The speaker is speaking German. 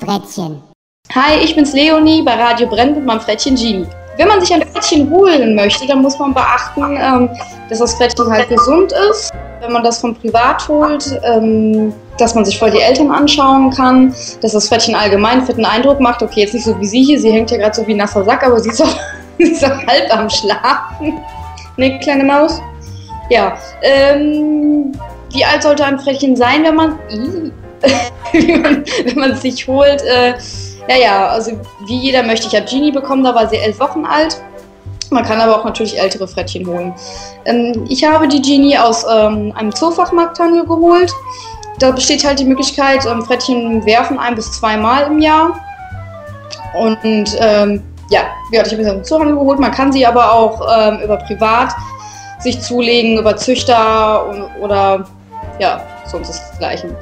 Frettchen. Hi, ich bin's Leonie bei Radio Brenn mit meinem Frettchen Genie. Wenn man sich ein Frettchen holen möchte, dann muss man beachten, ähm, dass das Frettchen halt gesund ist. Wenn man das von privat holt, ähm, dass man sich voll die Eltern anschauen kann, dass das Frettchen allgemein einen Eindruck macht. Okay, jetzt nicht so wie sie hier, sie hängt hier gerade so wie ein nasser Sack, aber sie ist auch, ist auch halb am Schlafen. Ne, kleine Maus? Ja, ähm, wie alt sollte ein Frettchen sein, wenn man, wenn man es sich holt? Äh, ja, ja, also wie jeder möchte. Ich habe Genie bekommen, da war sie elf Wochen alt. Man kann aber auch natürlich ältere Frettchen holen. Ähm, ich habe die Genie aus ähm, einem Zoofachmarkthandel geholt. Da besteht halt die Möglichkeit, ähm, Frettchen werfen ein bis zweimal im Jahr. Und ähm, ja, ja, ich habe sie aus dem Zoohandel geholt. Man kann sie aber auch ähm, über privat sich zulegen, über Züchter und, oder ja, sonst das Gleiche.